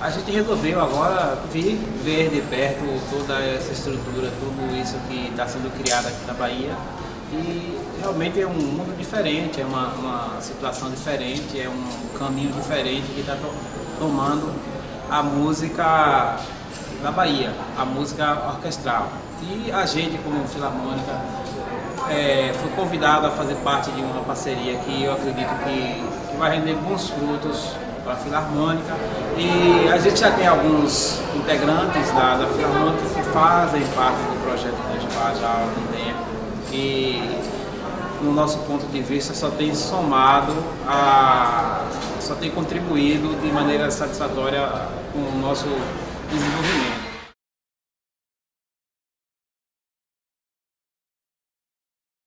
a gente resolveu agora vir ver de perto toda essa estrutura, tudo isso que está sendo criado aqui na Bahia. E realmente é um mundo diferente, é uma, uma situação diferente, é um caminho diferente que está to tomando a música da Bahia, a música orquestral. E a gente, como Filarmônica, é, foi convidado a fazer parte de uma parceria que eu acredito que, que vai render bons frutos para a Filarmônica. E a gente já tem alguns integrantes da, da Filarmônica que fazem parte do projeto Desbar já há algum tempo. E no nosso ponto de vista só tem somado a só tem contribuído de maneira satisfatória com o nosso desenvolvimento.